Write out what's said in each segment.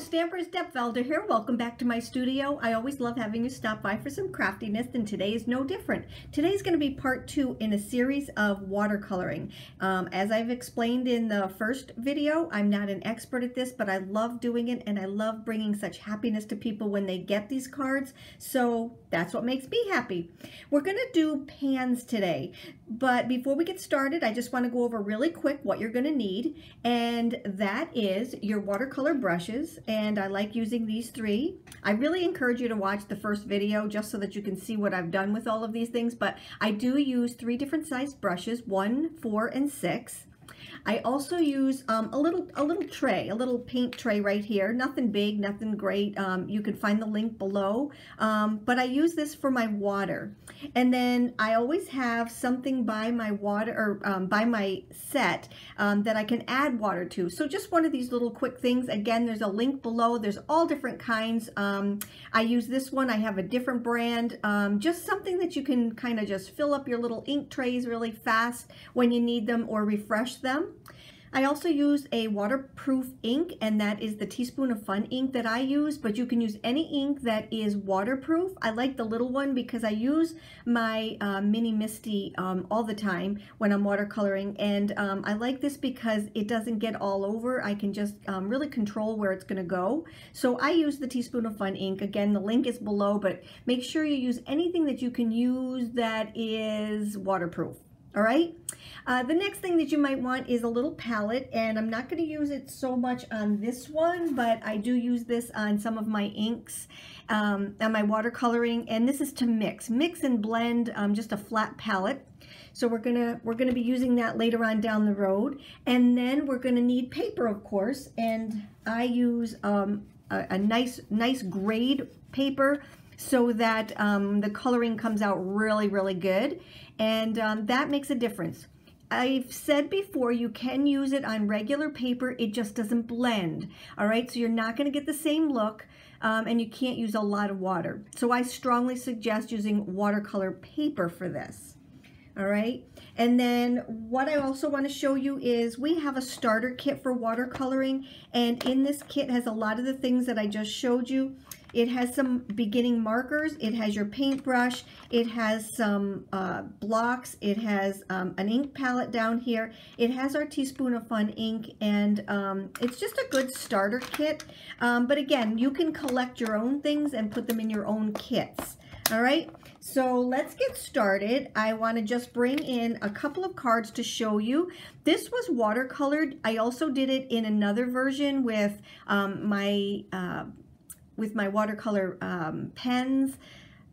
Stampers, Deb Valder here. Welcome back to my studio. I always love having you stop by for some craftiness and today is no different. Today is going to be part two in a series of watercoloring. Um, as I've explained in the first video, I'm not an expert at this, but I love doing it and I love bringing such happiness to people when they get these cards. So that's what makes me happy. We're going to do pans today, but before we get started, I just want to go over really quick what you're going to need and that is your watercolor brushes and I like using these three. I really encourage you to watch the first video just so that you can see what I've done with all of these things, but I do use three different size brushes, one, four, and six. I also use um, a little a little tray, a little paint tray right here. Nothing big, nothing great. Um, you can find the link below. Um, but I use this for my water. And then I always have something by my water or um, by my set um, that I can add water to. So just one of these little quick things. Again, there's a link below. There's all different kinds. Um, I use this one. I have a different brand. just something that you can kind of just fill up your little ink trays really fast when you need them or refresh them. I also use a waterproof ink and that is the Teaspoon of Fun ink that I use, but you can use any ink that is waterproof. I like the little one because I use my uh, Mini MISTI um, all the time when I'm watercoloring and um, I like this because it doesn't get all over. I can just um, really control where it's going to go. So I use the Teaspoon of Fun ink. Again, the link is below, but make sure you use anything that you can use that is waterproof. All right. Uh, the next thing that you might want is a little palette, and I'm not going to use it so much on this one, but I do use this on some of my inks um, and my watercoloring, and this is to mix. Mix and blend um, just a flat palette. So we're gonna we're gonna be using that later on down the road, and then we're gonna need paper, of course. And I use um, a, a nice nice grade paper so that um, the coloring comes out really really good, and um, that makes a difference. I've said before, you can use it on regular paper. It just doesn't blend. All right, so you're not going to get the same look um, and you can't use a lot of water. So I strongly suggest using watercolor paper for this. All right, and then what I also want to show you is we have a starter kit for watercoloring and in this kit has a lot of the things that I just showed you. It has some beginning markers. It has your paintbrush. It has some uh, blocks. It has um, an ink palette down here. It has our Teaspoon of Fun ink, and um, it's just a good starter kit. Um, but again, you can collect your own things and put them in your own kits. All right, so let's get started. I want to just bring in a couple of cards to show you. This was watercolored. I also did it in another version with um, my uh, with my watercolor um, pens.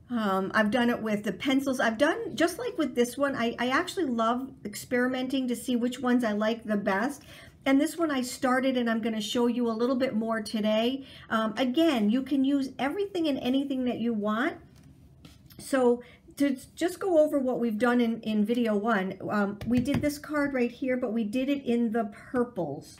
Um, I've done it with the pencils. I've done, just like with this one, I, I actually love experimenting to see which ones I like the best. And this one I started and I'm going to show you a little bit more today. Um, again, you can use everything and anything that you want. So to just go over what we've done in, in video one, um, we did this card right here, but we did it in the purples.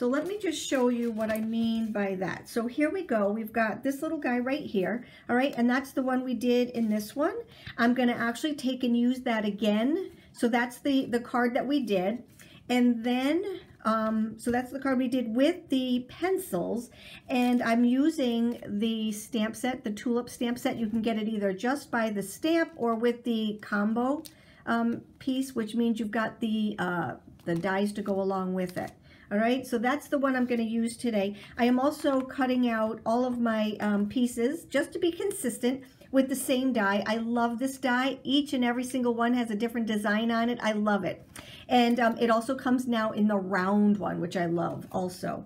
So let me just show you what I mean by that. So here we go. We've got this little guy right here. All right. And that's the one we did in this one. I'm going to actually take and use that again. So that's the, the card that we did. And then, um, so that's the card we did with the pencils. And I'm using the stamp set, the tulip stamp set. You can get it either just by the stamp or with the combo um, piece, which means you've got the, uh, the dies to go along with it. All right, so that's the one I'm going to use today. I am also cutting out all of my um, pieces just to be consistent with the same die. I love this die. Each and every single one has a different design on it. I love it. And um, it also comes now in the round one, which I love also.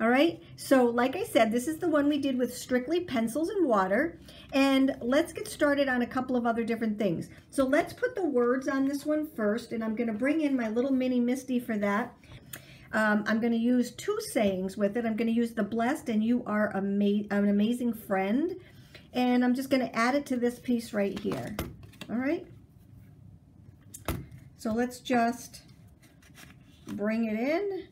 All right, so like I said, this is the one we did with strictly pencils and water. And let's get started on a couple of other different things. So let's put the words on this one first, and I'm gonna bring in my little mini MISTI for that. Um, I'm going to use two sayings with it. I'm going to use the blessed and you are ama an amazing friend. And I'm just going to add it to this piece right here. All right. So let's just bring it in,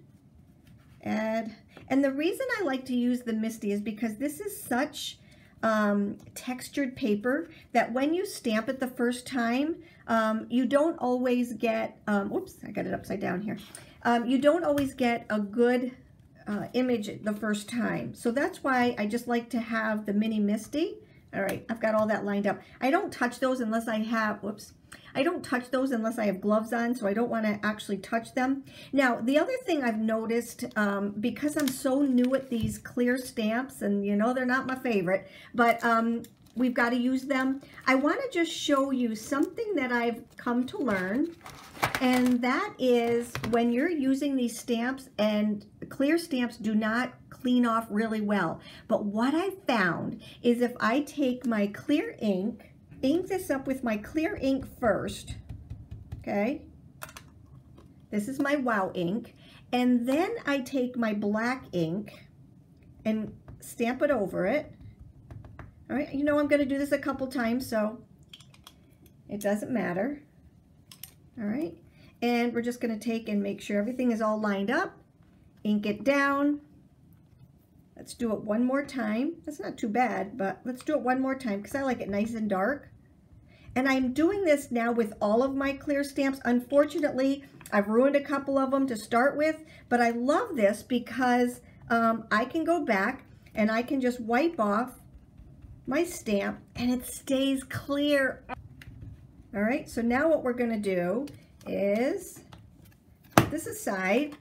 add. And the reason I like to use the MISTI is because this is such um, textured paper that when you stamp it the first time, um, you don't always get, um, whoops, I got it upside down here. Um, you don't always get a good uh, image the first time. So that's why I just like to have the mini MISTI. All right, I've got all that lined up. I don't touch those unless I have, whoops, I don't touch those unless I have gloves on, so I don't want to actually touch them. Now, the other thing I've noticed, um, because I'm so new at these clear stamps, and you know they're not my favorite, but um, we've got to use them. I want to just show you something that I've come to learn, and that is when you're using these stamps, and clear stamps do not clean off really well. But what I found is if I take my clear ink, ink this up with my clear ink first, okay? This is my Wow ink. And then I take my black ink and stamp it over it. All right, you know I'm going to do this a couple times, so it doesn't matter. All right, and we're just going to take and make sure everything is all lined up, ink it down. Let's do it one more time. That's not too bad, but let's do it one more time because I like it nice and dark. And I'm doing this now with all of my clear stamps. Unfortunately, I've ruined a couple of them to start with, but I love this because um, I can go back and I can just wipe off my stamp and it stays clear. All right, so now what we're gonna do is put this aside.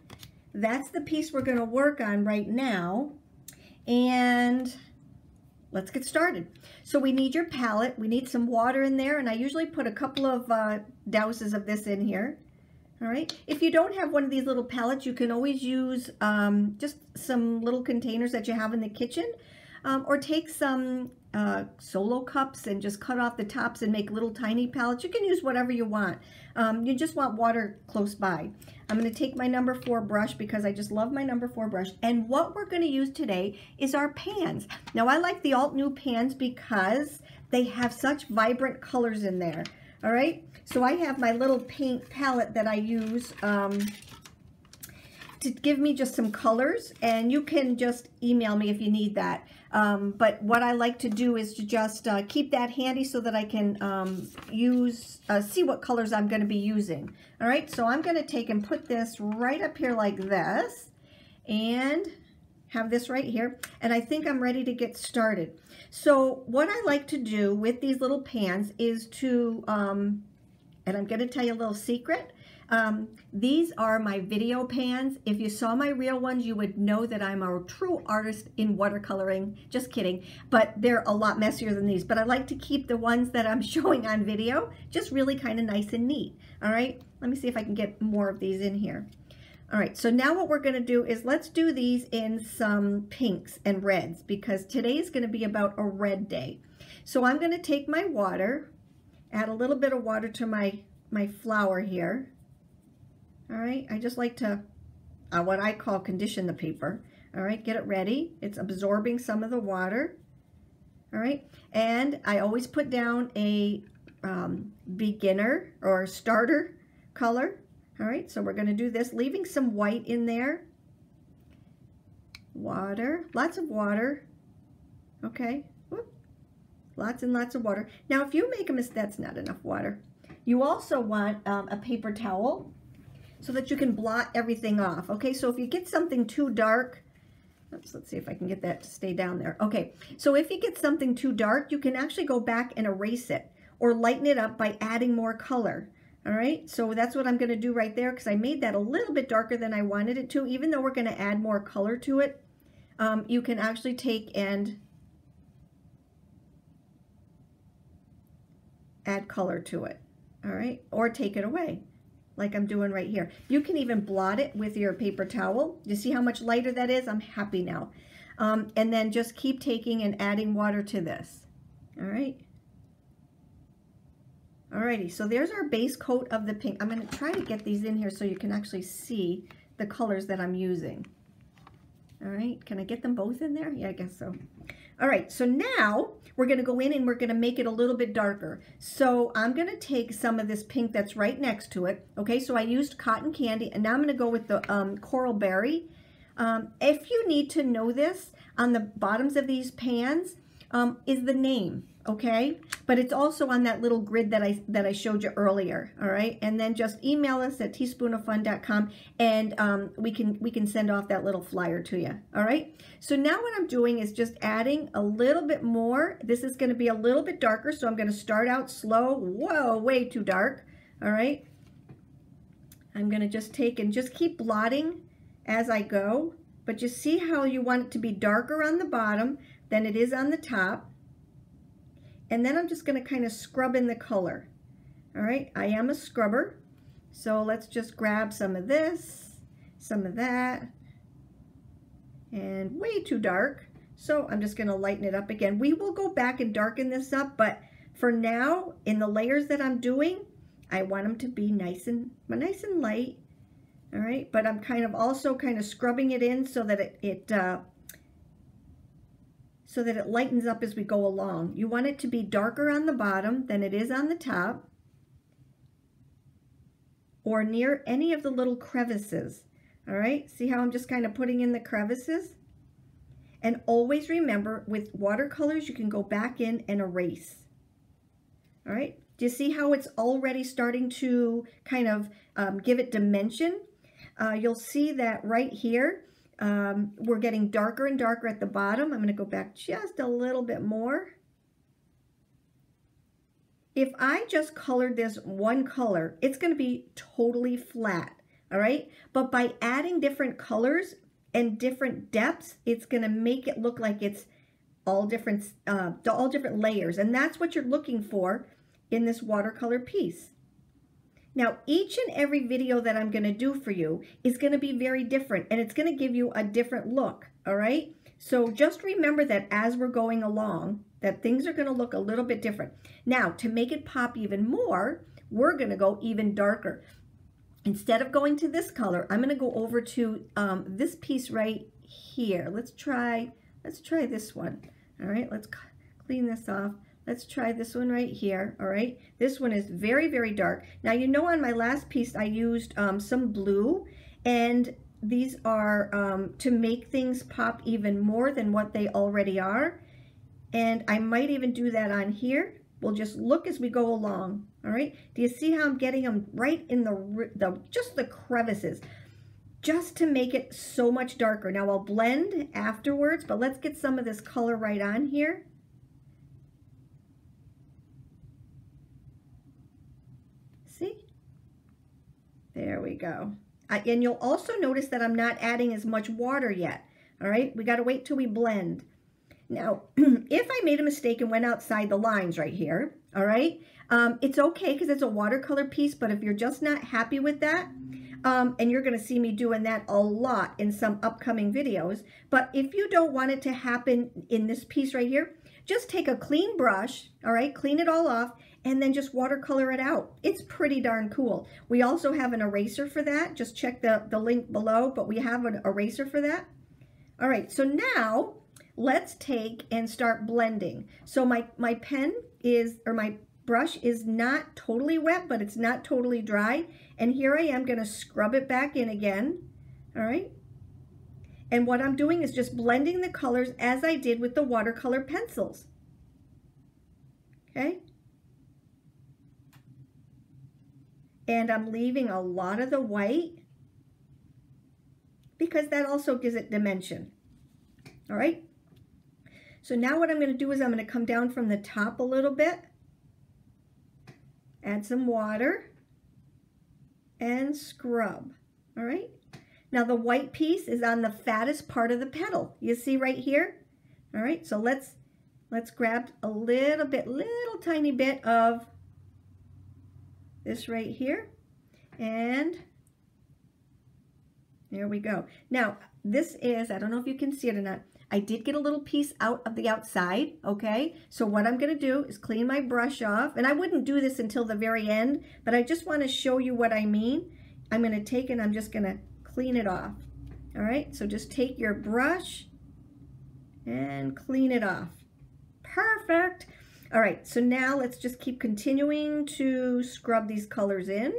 That's the piece we're gonna work on right now. And let's get started. So we need your palette. We need some water in there, and I usually put a couple of uh, douses of this in here. All right. If you don't have one of these little palettes, you can always use um, just some little containers that you have in the kitchen, um, or take some uh, solo cups and just cut off the tops and make little tiny palettes. You can use whatever you want. Um, you just want water close by. I'm going to take my number four brush because I just love my number four brush. And what we're going to use today is our pans. Now I like the Altenew pans because they have such vibrant colors in there. All right. So I have my little paint palette that I use um, to give me just some colors and you can just email me if you need that. Um, but what I like to do is to just uh, keep that handy so that I can um, use, uh, see what colors I'm going to be using. All right, so I'm going to take and put this right up here like this and have this right here. And I think I'm ready to get started. So what I like to do with these little pans is to, um, and I'm going to tell you a little secret, um, these are my video pans. If you saw my real ones, you would know that I'm a true artist in watercoloring. Just kidding. But they're a lot messier than these. But I like to keep the ones that I'm showing on video just really kind of nice and neat. All right, let me see if I can get more of these in here. All right, so now what we're going to do is let's do these in some pinks and reds because today is going to be about a red day. So I'm going to take my water, add a little bit of water to my, my flower here. All right, I just like to, uh, what I call condition the paper. All right, get it ready. It's absorbing some of the water. All right, and I always put down a um, beginner or starter color. All right, so we're going to do this, leaving some white in there. Water, lots of water. Okay, lots and lots of water. Now, if you make a mistake, that's not enough water. You also want um, a paper towel so that you can blot everything off. Okay, so if you get something too dark, oops, let's see if I can get that to stay down there. Okay, so if you get something too dark, you can actually go back and erase it or lighten it up by adding more color. All right, so that's what I'm going to do right there because I made that a little bit darker than I wanted it to. Even though we're going to add more color to it, um, you can actually take and add color to it. All right, or take it away like I'm doing right here. You can even blot it with your paper towel. You see how much lighter that is? I'm happy now. Um, and then just keep taking and adding water to this. All right. Alrighty, so there's our base coat of the pink. I'm going to try to get these in here so you can actually see the colors that I'm using. All right, can I get them both in there? Yeah, I guess so. All right, so now we're going to go in and we're going to make it a little bit darker. So I'm going to take some of this pink that's right next to it. Okay, so I used cotton candy, and now I'm going to go with the um, coral berry. Um, if you need to know this, on the bottoms of these pans, um, is the name, okay? But it's also on that little grid that I that I showed you earlier, all right? And then just email us at teaspoonoffun.com and um, we can we can send off that little flyer to you, all right? So now what I'm doing is just adding a little bit more. This is going to be a little bit darker, so I'm going to start out slow. Whoa, way too dark, all right? I'm going to just take and just keep blotting as I go. But you see how you want it to be darker on the bottom than it is on the top. And then I'm just going to kind of scrub in the color. All right, I am a scrubber. So let's just grab some of this, some of that, and way too dark. So I'm just going to lighten it up again. We will go back and darken this up, but for now, in the layers that I'm doing, I want them to be nice and nice and light. All right, but I'm kind of also kind of scrubbing it in so that it, it uh, so that it lightens up as we go along. You want it to be darker on the bottom than it is on the top or near any of the little crevices. All right, see how I'm just kind of putting in the crevices? And always remember, with watercolors, you can go back in and erase. All right, do you see how it's already starting to kind of um, give it dimension? Uh, you'll see that right here, um, we're getting darker and darker at the bottom. I'm going to go back just a little bit more. If I just colored this one color, it's going to be totally flat, all right? But by adding different colors and different depths, it's going to make it look like it's all different, uh, all different layers. And that's what you're looking for in this watercolor piece. Now, each and every video that I'm going to do for you is going to be very different, and it's going to give you a different look, all right? So just remember that as we're going along, that things are going to look a little bit different. Now, to make it pop even more, we're going to go even darker. Instead of going to this color, I'm going to go over to um, this piece right here. Let's try, let's try this one. All right, let's clean this off. Let's try this one right here, all right? This one is very, very dark. Now, you know on my last piece, I used um, some blue, and these are um, to make things pop even more than what they already are. And I might even do that on here. We'll just look as we go along, all right? Do you see how I'm getting them right in the, the just the crevices? just to make it so much darker. Now I'll blend afterwards, but let's get some of this color right on here. There we go. And you'll also notice that I'm not adding as much water yet. All right, we got to wait till we blend. Now, if I made a mistake and went outside the lines right here, all right, um, it's okay because it's a watercolor piece, but if you're just not happy with that, um, and you're going to see me doing that a lot in some upcoming videos, but if you don't want it to happen in this piece right here, just take a clean brush, all right, clean it all off, and then just watercolor it out. It's pretty darn cool. We also have an eraser for that. Just check the, the link below, but we have an eraser for that. All right, so now let's take and start blending. So my, my pen is, or my brush is not totally wet, but it's not totally dry. And here I am gonna scrub it back in again, all right? And what I'm doing is just blending the colors as I did with the watercolor pencils, okay? And I'm leaving a lot of the white because that also gives it dimension. All right. So now what I'm going to do is I'm going to come down from the top a little bit, add some water, and scrub. All right. Now the white piece is on the fattest part of the petal. You see right here? All right. So let's let's grab a little bit, little tiny bit of this right here. And there we go. Now, this is, I don't know if you can see it or not, I did get a little piece out of the outside, okay? So what I'm gonna do is clean my brush off, and I wouldn't do this until the very end, but I just wanna show you what I mean. I'm gonna take and I'm just gonna clean it off. All right, so just take your brush and clean it off. Perfect. All right, so now let's just keep continuing to scrub these colors in.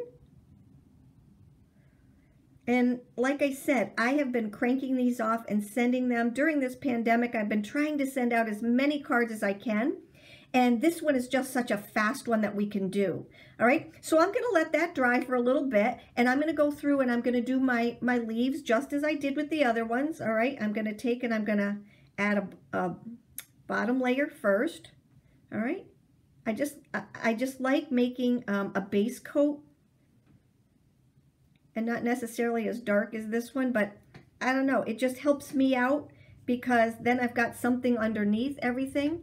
And like I said, I have been cranking these off and sending them during this pandemic. I've been trying to send out as many cards as I can. And this one is just such a fast one that we can do. All right, so I'm going to let that dry for a little bit. And I'm going to go through and I'm going to do my, my leaves just as I did with the other ones. All right, I'm going to take and I'm going to add a, a bottom layer first. All right, I just, I just like making um, a base coat and not necessarily as dark as this one, but I don't know. It just helps me out because then I've got something underneath everything.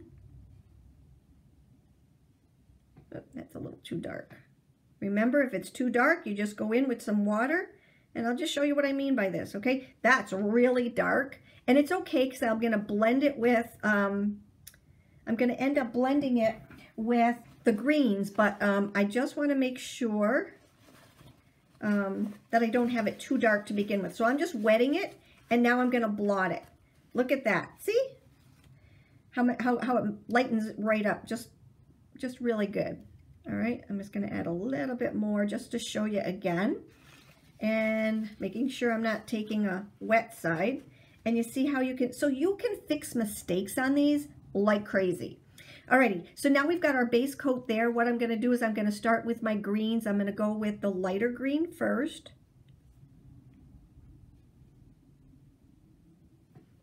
Oh, that's a little too dark. Remember, if it's too dark, you just go in with some water, and I'll just show you what I mean by this, okay? That's really dark, and it's okay because I'm going to blend it with, um, I'm going to end up blending it with the greens, but um, I just want to make sure um, that I don't have it too dark to begin with. So I'm just wetting it, and now I'm going to blot it. Look at that. See? How, how, how it lightens right up. Just, just really good. All right, I'm just going to add a little bit more just to show you again. And making sure I'm not taking a wet side. And you see how you can, so you can fix mistakes on these like crazy. Alrighty, so now we've got our base coat there. What I'm going to do is I'm going to start with my greens. I'm going to go with the lighter green first.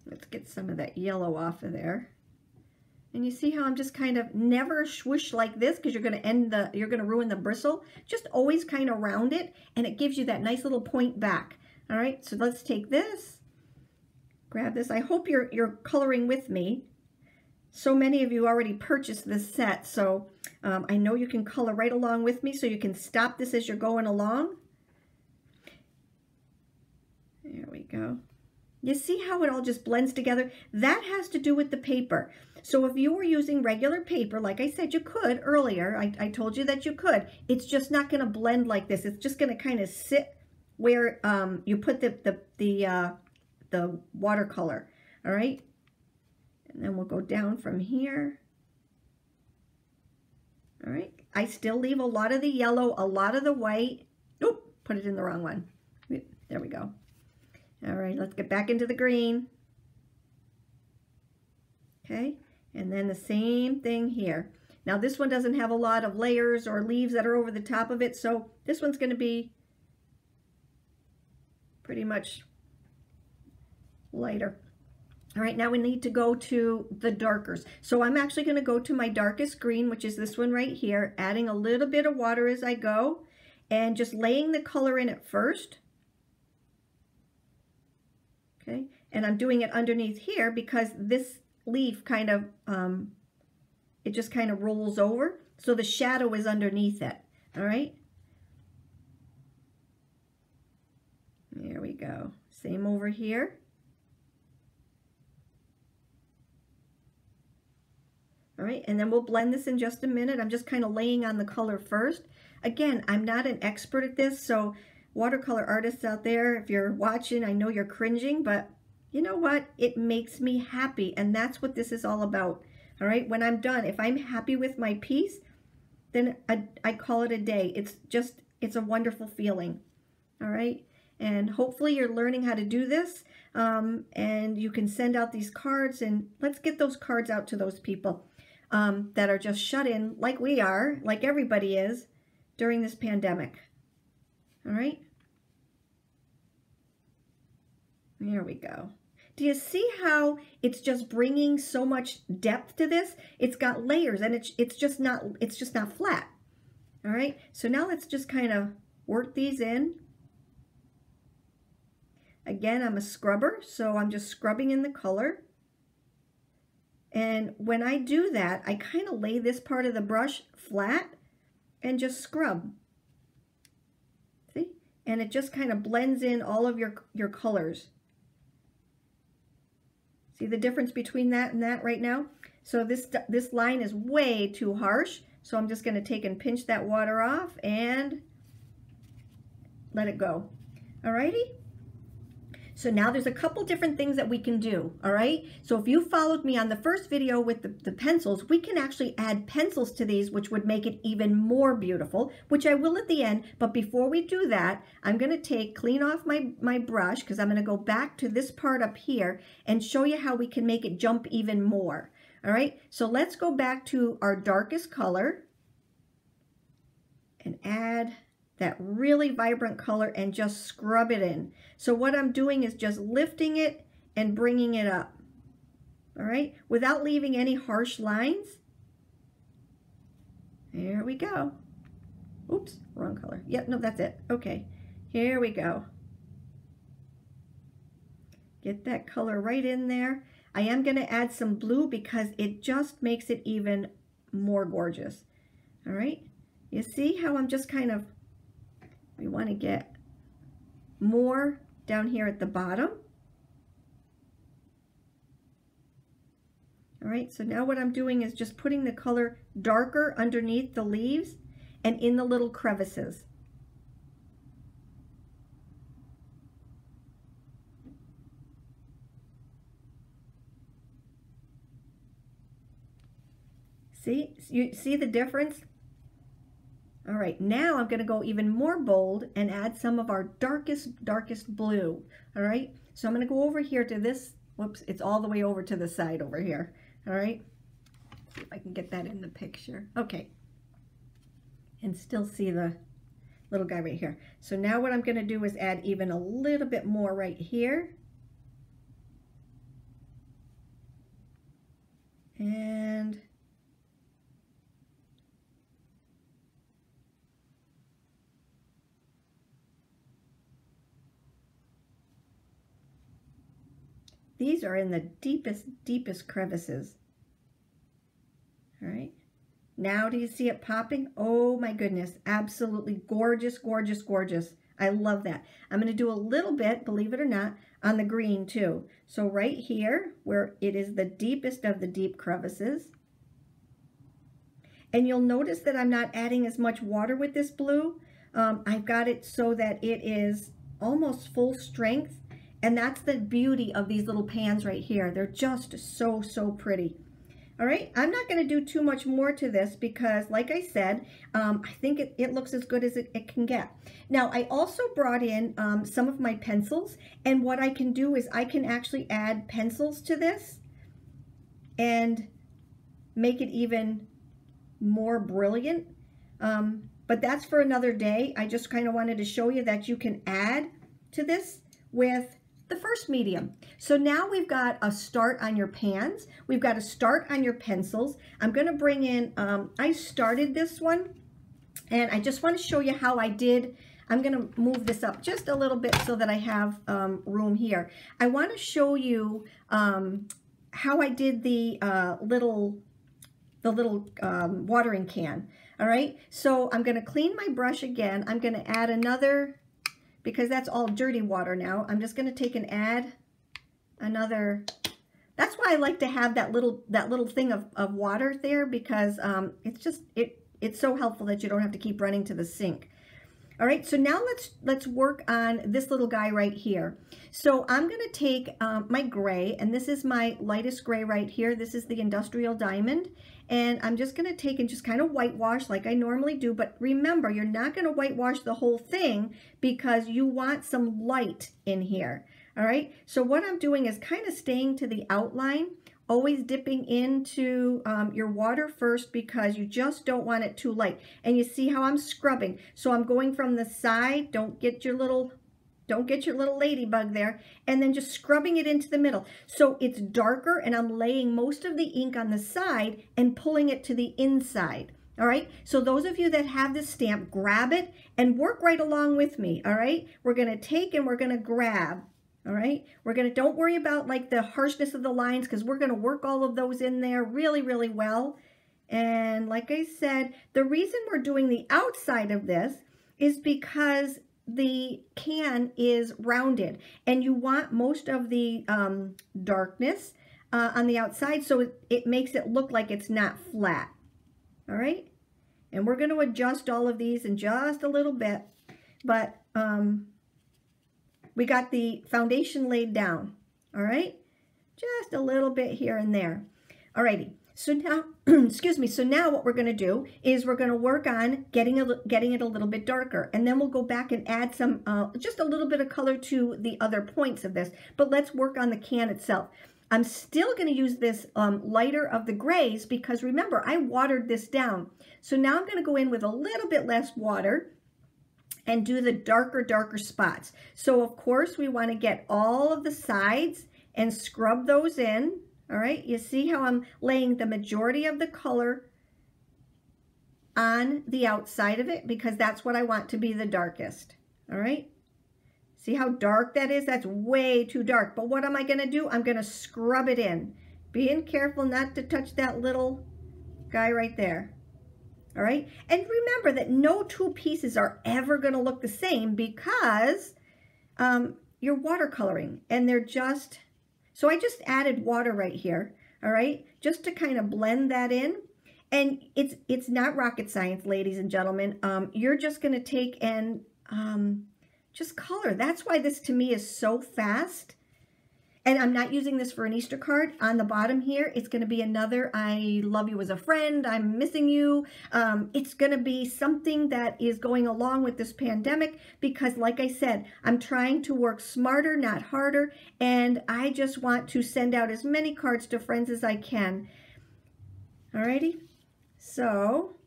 Let's get some of that yellow off of there. And you see how I'm just kind of never swoosh like this because you're going to end the, you're going to ruin the bristle. Just always kind of round it and it gives you that nice little point back. All right, so let's take this, grab this. I hope you're, you're coloring with me so many of you already purchased this set, so um, I know you can color right along with me, so you can stop this as you're going along. There we go. You see how it all just blends together? That has to do with the paper. So if you were using regular paper, like I said, you could earlier. I, I told you that you could. It's just not going to blend like this. It's just going to kind of sit where um, you put the, the, the, uh, the watercolor. All right. And then we'll go down from here. All right. I still leave a lot of the yellow, a lot of the white. Oop, put it in the wrong one. There we go. All right, let's get back into the green. Okay, and then the same thing here. Now this one doesn't have a lot of layers or leaves that are over the top of it, so this one's going to be pretty much lighter. All right, now we need to go to the darkers. So I'm actually going to go to my darkest green, which is this one right here, adding a little bit of water as I go, and just laying the color in it first. Okay, and I'm doing it underneath here because this leaf kind of, um, it just kind of rolls over. So the shadow is underneath it, all right? There we go. Same over here. All right, and then we'll blend this in just a minute. I'm just kind of laying on the color first. Again, I'm not an expert at this, so watercolor artists out there, if you're watching, I know you're cringing, but you know what? It makes me happy, and that's what this is all about. All right, when I'm done, if I'm happy with my piece, then I, I call it a day. It's just, it's a wonderful feeling. All right, and hopefully you're learning how to do this, um, and you can send out these cards, and let's get those cards out to those people um, that are just shut in like we are, like everybody is, during this pandemic. All right? There we go. Do you see how it's just bringing so much depth to this? It's got layers and it's, it's just not, it's just not flat. All right. So now let's just kind of work these in. Again, I'm a scrubber, so I'm just scrubbing in the color. And when I do that, I kind of lay this part of the brush flat and just scrub. See? And it just kind of blends in all of your, your colors. See the difference between that and that right now? So this, this line is way too harsh. So I'm just going to take and pinch that water off and let it go. Alrighty? So now there's a couple different things that we can do, all right? So if you followed me on the first video with the, the pencils, we can actually add pencils to these, which would make it even more beautiful, which I will at the end. But before we do that, I'm gonna take, clean off my, my brush, because I'm gonna go back to this part up here and show you how we can make it jump even more. All right, so let's go back to our darkest color and add that really vibrant color and just scrub it in. So what I'm doing is just lifting it and bringing it up, all right, without leaving any harsh lines. There we go. Oops, wrong color. Yep, no, that's it. Okay, here we go. Get that color right in there. I am going to add some blue because it just makes it even more gorgeous. All right, you see how I'm just kind of we want to get more down here at the bottom. All right, so now what I'm doing is just putting the color darker underneath the leaves and in the little crevices. See, you see the difference? Right, now I'm gonna go even more bold and add some of our darkest, darkest blue. All right, so I'm gonna go over here to this, whoops, it's all the way over to the side over here. All right, see if I can get that in the picture. Okay, and still see the little guy right here. So now what I'm gonna do is add even a little bit more right here. And These are in the deepest, deepest crevices. All right. Now do you see it popping? Oh my goodness. Absolutely gorgeous, gorgeous, gorgeous. I love that. I'm going to do a little bit, believe it or not, on the green too. So right here, where it is the deepest of the deep crevices, and you'll notice that I'm not adding as much water with this blue. Um, I've got it so that it is almost full strength and that's the beauty of these little pans right here. They're just so, so pretty. All right, I'm not going to do too much more to this because, like I said, um, I think it, it, looks as good as it, it, can get. Now, I also brought in um, some of my pencils, and what I can do is I can actually add pencils to this and make it even more brilliant. Um, but that's for another day. I just kind of wanted to show you that you can add to this with the first medium. So now we've got a start on your pans. We've got a start on your pencils. I'm going to bring in, um, I started this one and I just want to show you how I did I'm going to move this up just a little bit so that I have um, room here. I want to show you um, how I did the uh, little the little um, watering can. All right, so I'm going to clean my brush again. I'm going to add another because that's all dirty water now. I'm just going to take and add another. That's why I like to have that little that little thing of, of water there because um, it's just it it's so helpful that you don't have to keep running to the sink. All right, so now let's let's work on this little guy right here. So I'm going to take um, my gray, and this is my lightest gray right here. This is the Industrial Diamond, and I'm just going to take and just kind of whitewash like I normally do. But remember, you're not going to whitewash the whole thing because you want some light in here. All right, so what I'm doing is kind of staying to the outline, always dipping into um, your water first because you just don't want it too light. And you see how I'm scrubbing. So I'm going from the side, don't get your little don't get your little ladybug there. And then just scrubbing it into the middle. So it's darker and I'm laying most of the ink on the side and pulling it to the inside. All right, so those of you that have this stamp, grab it and work right along with me, all right? We're gonna take and we're gonna grab, all right? We're gonna, don't worry about like the harshness of the lines because we're gonna work all of those in there really, really well. And like I said, the reason we're doing the outside of this is because the can is rounded and you want most of the um, darkness uh, on the outside so it, it makes it look like it's not flat. All right. And we're going to adjust all of these in just a little bit. But um, We got the foundation laid down, all right? Just a little bit here and there. Alrighty, so now, excuse me, so now what we're going to do is we're going to work on getting, a, getting it a little bit darker. And then we'll go back and add some, uh, just a little bit of color to the other points of this. But let's work on the can itself. I'm still going to use this um, lighter of the grays because remember, I watered this down. So now I'm going to go in with a little bit less water and do the darker, darker spots. So of course we want to get all of the sides and scrub those in. All right, you see how I'm laying the majority of the color on the outside of it because that's what I want to be the darkest. All right. See how dark that is? That's way too dark. But what am I going to do? I'm going to scrub it in. Being careful not to touch that little guy right there. All right. And remember that no two pieces are ever going to look the same because um, you're watercoloring and they're just, so I just added water right here. All right. Just to kind of blend that in. And it's it's not rocket science, ladies and gentlemen. Um, you're just going to take and um, just color. That's why this to me is so fast. And I'm not using this for an Easter card. On the bottom here, it's going to be another I love you as a friend. I'm missing you. Um, it's going to be something that is going along with this pandemic because, like I said, I'm trying to work smarter, not harder. And I just want to send out as many cards to friends as I can. Alrighty. So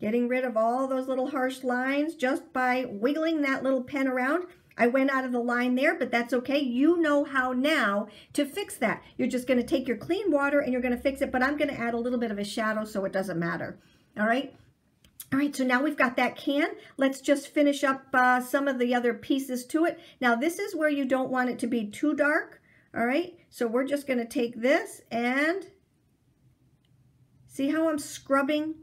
getting rid of all those little harsh lines just by wiggling that little pen around. I went out of the line there, but that's okay. You know how now to fix that. You're just going to take your clean water and you're going to fix it, but I'm going to add a little bit of a shadow so it doesn't matter. All right. All right, so now we've got that can. Let's just finish up uh, some of the other pieces to it. Now, this is where you don't want it to be too dark. All right, so we're just going to take this and see how I'm scrubbing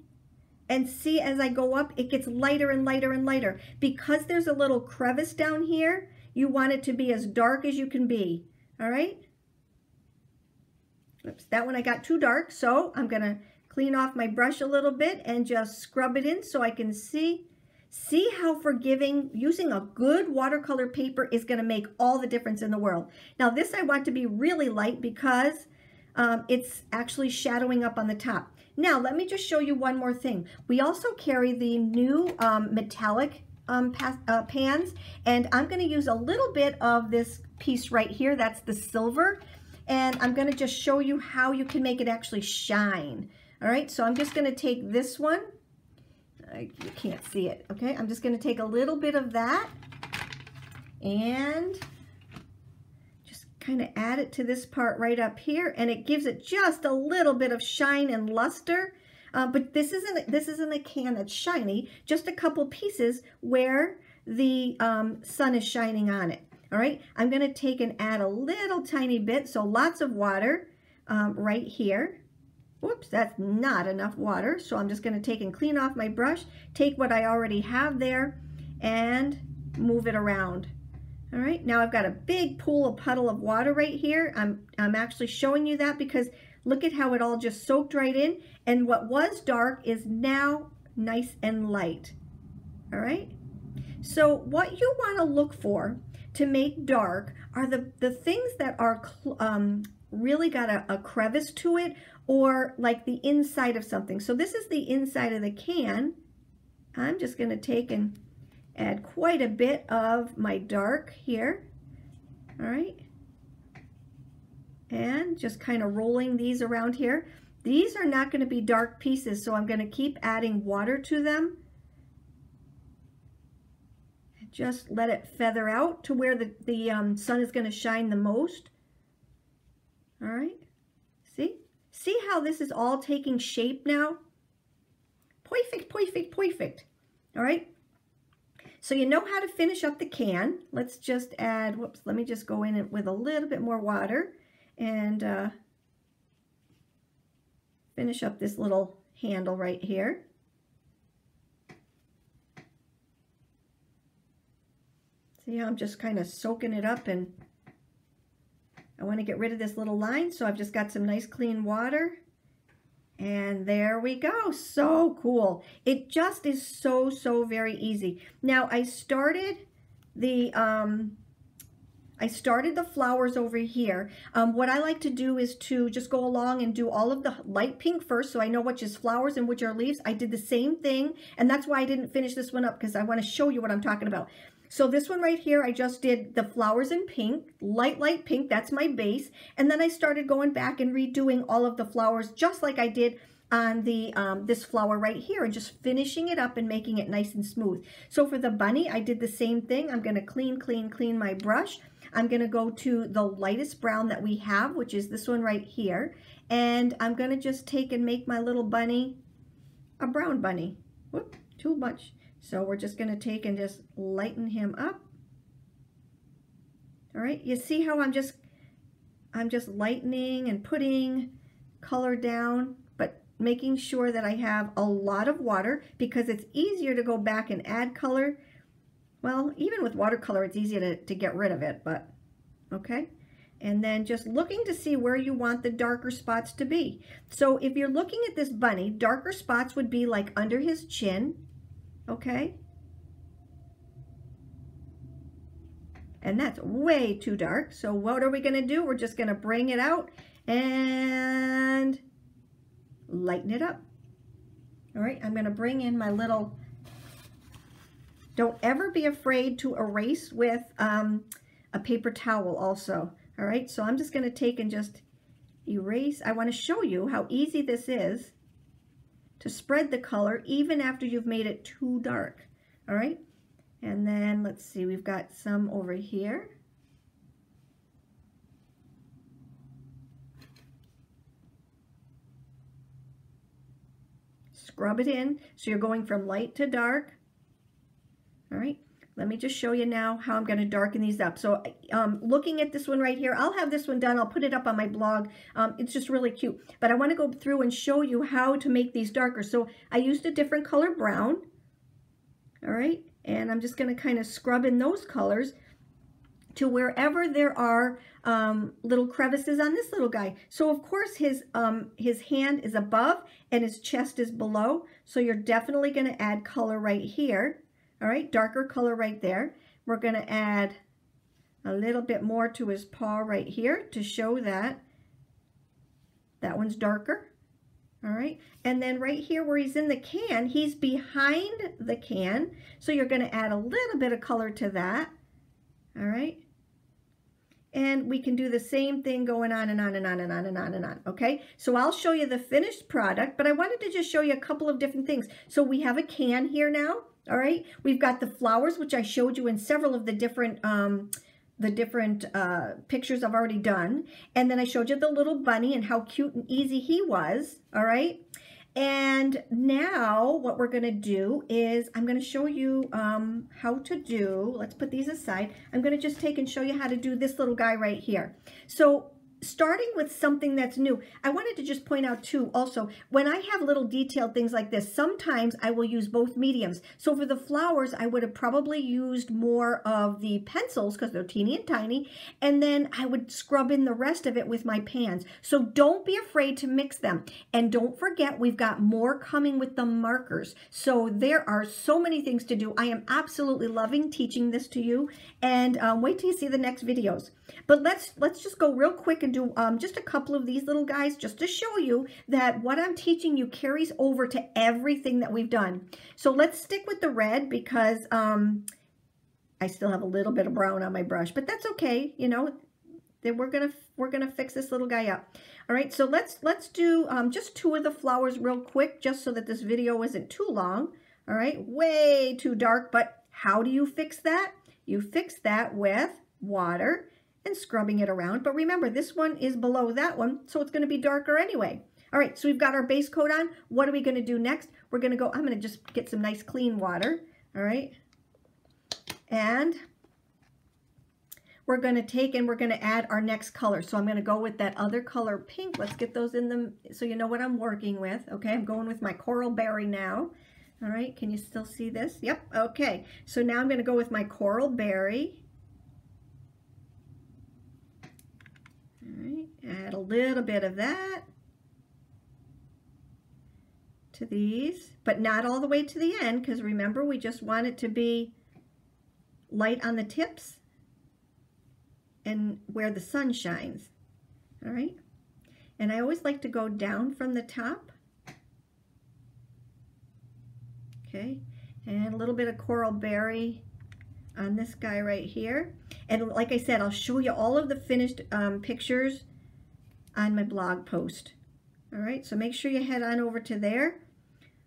and see as I go up, it gets lighter and lighter and lighter. Because there's a little crevice down here, you want it to be as dark as you can be, all right? Oops, that one I got too dark, so I'm gonna clean off my brush a little bit and just scrub it in so I can see. See how forgiving using a good watercolor paper is gonna make all the difference in the world. Now this I want to be really light because um, it's actually shadowing up on the top. Now, let me just show you one more thing. We also carry the new um, metallic um, uh, pans, and I'm going to use a little bit of this piece right here. That's the silver, and I'm going to just show you how you can make it actually shine. All right, so I'm just going to take this one. I, you can't see it, okay? I'm just going to take a little bit of that and kind of add it to this part right up here and it gives it just a little bit of shine and luster. Uh, but this isn't this isn't a can that's shiny, just a couple pieces where the um, sun is shining on it. All right, I'm going to take and add a little tiny bit, so lots of water um, right here. Whoops, that's not enough water, so I'm just going to take and clean off my brush, take what I already have there, and move it around. All right, now I've got a big pool, a puddle of water right here. I'm, I'm actually showing you that because look at how it all just soaked right in. And what was dark is now nice and light. All right, so what you want to look for to make dark are the, the things that are um, really got a, a crevice to it or like the inside of something. So this is the inside of the can. I'm just going to take and add quite a bit of my dark here. All right. And just kind of rolling these around here. These are not going to be dark pieces, so I'm going to keep adding water to them. Just let it feather out to where the, the um, sun is going to shine the most. All right. See? See how this is all taking shape now? Perfect, perfect, perfect. All right. So you know how to finish up the can. Let's just add, whoops, let me just go in with a little bit more water and uh, finish up this little handle right here. See how I'm just kind of soaking it up and I want to get rid of this little line, so I've just got some nice clean water. And there we go. So cool. It just is so, so very easy. Now, I started the, um, I started the flowers over here. Um, what I like to do is to just go along and do all of the light pink first so I know which is flowers and which are leaves. I did the same thing and that's why I didn't finish this one up because I want to show you what I'm talking about. So this one right here, I just did the flowers in pink, light, light pink, that's my base. And then I started going back and redoing all of the flowers just like I did on the um, this flower right here and just finishing it up and making it nice and smooth. So for the bunny, I did the same thing. I'm going to clean, clean, clean my brush. I'm going to go to the lightest brown that we have, which is this one right here. And I'm going to just take and make my little bunny a brown bunny. Whoop, too much. So we're just going to take and just lighten him up. All right, you see how I'm just, I'm just lightening and putting color down, but making sure that I have a lot of water because it's easier to go back and add color. Well, even with watercolor, it's easier to, to get rid of it, but okay. And then just looking to see where you want the darker spots to be. So if you're looking at this bunny, darker spots would be like under his chin, okay? And that's way too dark. So what are we going to do? We're just going to bring it out and lighten it up. All right, I'm going to bring in my little, don't ever be afraid to erase with um, a paper towel also. All right, so I'm just going to take and just erase. I want to show you how easy this is to spread the color even after you've made it too dark. All right. And then let's see, we've got some over here. Scrub it in. So you're going from light to dark. All right. Let me just show you now how I'm going to darken these up. So um, looking at this one right here, I'll have this one done. I'll put it up on my blog. Um, it's just really cute. But I want to go through and show you how to make these darker. So I used a different color brown. All right. And I'm just going to kind of scrub in those colors to wherever there are um, little crevices on this little guy. So of course his, um, his hand is above and his chest is below. So you're definitely going to add color right here. All right, darker color right there. We're going to add a little bit more to his paw right here to show that that one's darker. All right, and then right here where he's in the can, he's behind the can. So you're going to add a little bit of color to that. All right. And we can do the same thing going on and on and on and on and on and on, okay? So I'll show you the finished product, but I wanted to just show you a couple of different things. So we have a can here now, all right? We've got the flowers, which I showed you in several of the different um, the different uh, pictures I've already done. And then I showed you the little bunny and how cute and easy he was, all right? And now what we're going to do is I'm going to show you um, how to do, let's put these aside. I'm going to just take and show you how to do this little guy right here. So starting with something that's new, I wanted to just point out too, also, when I have little detailed things like this, sometimes I will use both mediums. So for the flowers, I would have probably used more of the pencils because they're teeny and tiny, and then I would scrub in the rest of it with my pans. So don't be afraid to mix them. And don't forget, we've got more coming with the markers. So there are so many things to do. I am absolutely loving teaching this to you, and um, wait till you see the next videos. But let's let's just go real quick and do um, just a couple of these little guys just to show you that what I'm teaching you carries over to everything that we've done. So let's stick with the red because um, I still have a little bit of brown on my brush, but that's okay. You know, then we're gonna we're gonna fix this little guy up. All right, so let's let's do um, just two of the flowers real quick, just so that this video isn't too long. All right, way too dark, but how do you fix that? You fix that with water and scrubbing it around. But remember, this one is below that one, so it's going to be darker anyway. All right, so we've got our base coat on. What are we going to do next? We're going to go, I'm going to just get some nice clean water. All right. And we're going to take and we're going to add our next color. So I'm going to go with that other color pink. Let's get those in them so you know what I'm working with. Okay, I'm going with my coral berry now. All right, can you still see this? Yep, okay. So now I'm going to go with my coral berry. Add a little bit of that to these, but not all the way to the end because remember we just want it to be light on the tips. and where the sun shines. All right. And I always like to go down from the top. Okay. And a little bit of coral berry on this guy right here. And like I said, I'll show you all of the finished um, pictures on my blog post. All right, so make sure you head on over to there.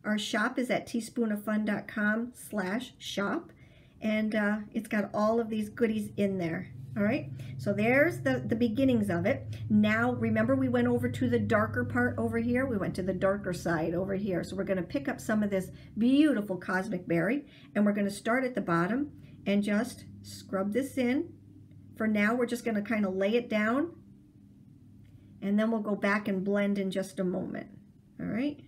Our shop is at teaspoonoffun.com slash shop. And uh, it's got all of these goodies in there. All right, so there's the, the beginnings of it. Now, remember we went over to the darker part over here? We went to the darker side over here. So we're gonna pick up some of this beautiful cosmic berry and we're gonna start at the bottom and just scrub this in. For now, we're just gonna kind of lay it down and then we'll go back and blend in just a moment. All right.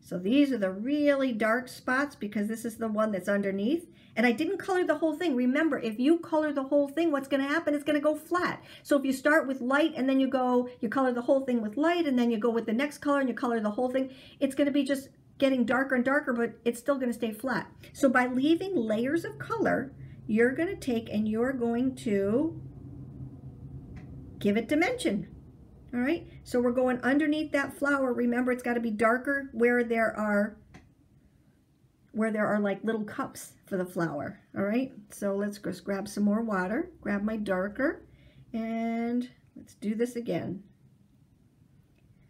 So these are the really dark spots because this is the one that's underneath. And I didn't color the whole thing. Remember, if you color the whole thing, what's going to happen? It's going to go flat. So if you start with light and then you go, you color the whole thing with light and then you go with the next color and you color the whole thing, it's going to be just getting darker and darker, but it's still going to stay flat. So by leaving layers of color, you're going to take and you're going to give it dimension. All right, so we're going underneath that flower. Remember, it's got to be darker where there are where there are like little cups for the flower. All right, so let's just grab some more water, grab my darker, and let's do this again.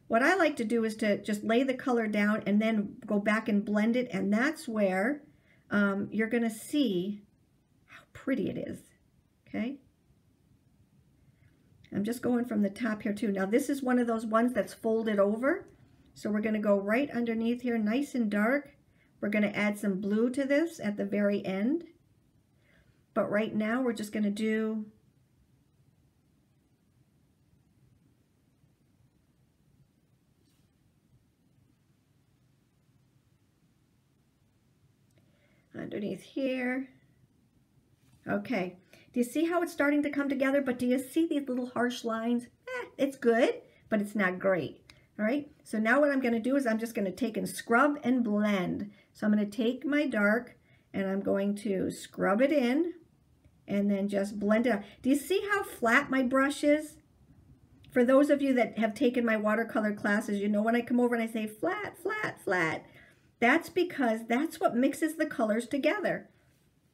What I like to do is to just lay the color down and then go back and blend it, and that's where um, you're going to see how pretty it is, okay? I'm just going from the top here too. Now this is one of those ones that's folded over. So we're going to go right underneath here, nice and dark. We're going to add some blue to this at the very end. But right now we're just going to do underneath here. Okay, do you see how it's starting to come together? But do you see these little harsh lines? Eh, it's good, but it's not great. All right, so now what I'm going to do is I'm just going to take and scrub and blend. So I'm going to take my dark and I'm going to scrub it in and then just blend it out. Do you see how flat my brush is? For those of you that have taken my watercolor classes, you know when I come over and I say flat, flat, flat, that's because that's what mixes the colors together.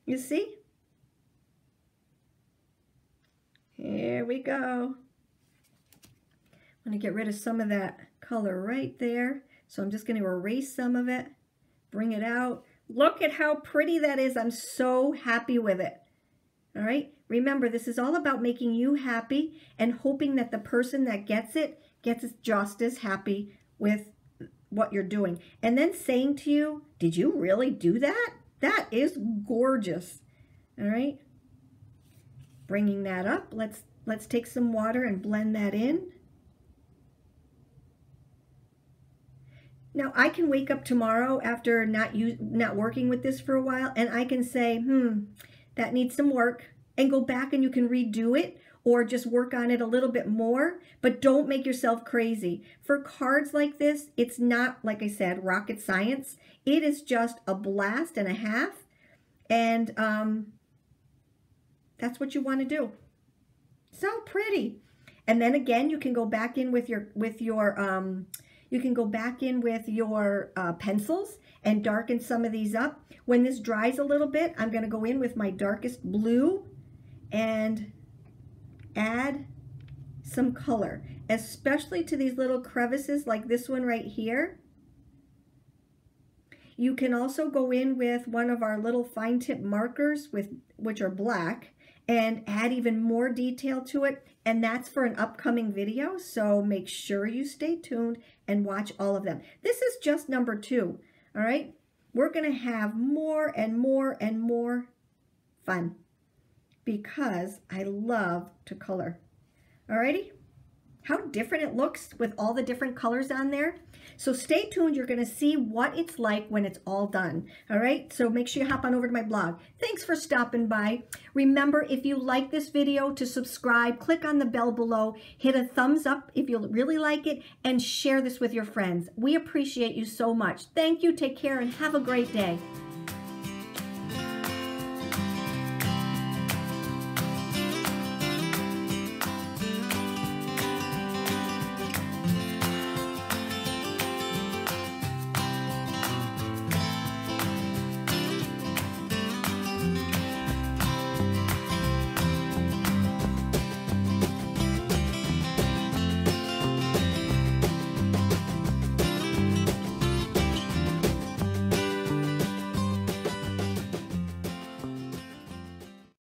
You see? Here we go. I'm going to get rid of some of that color right there. So I'm just going to erase some of it, bring it out. Look at how pretty that is. I'm so happy with it. All right. Remember, this is all about making you happy and hoping that the person that gets it gets just as happy with what you're doing. And then saying to you, did you really do that? That is gorgeous. All right bringing that up. Let's, let's take some water and blend that in. Now, I can wake up tomorrow after not use, not working with this for a while, and I can say, hmm, that needs some work, and go back and you can redo it or just work on it a little bit more, but don't make yourself crazy. For cards like this, it's not, like I said, rocket science. It is just a blast and a half, and um, that's what you want to do. So pretty. And then again, you can go back in with your, with your, um, you can go back in with your uh, pencils and darken some of these up. When this dries a little bit, I'm going to go in with my darkest blue and add some color, especially to these little crevices like this one right here. You can also go in with one of our little fine tip markers with which are black and add even more detail to it. And that's for an upcoming video. So make sure you stay tuned and watch all of them. This is just number two. All right. We're going to have more and more and more fun because I love to color. Alrighty? How different it looks with all the different colors on there. So stay tuned. You're going to see what it's like when it's all done. All right. So make sure you hop on over to my blog. Thanks for stopping by. Remember, if you like this video, to subscribe, click on the bell below, hit a thumbs up if you really like it, and share this with your friends. We appreciate you so much. Thank you. Take care and have a great day.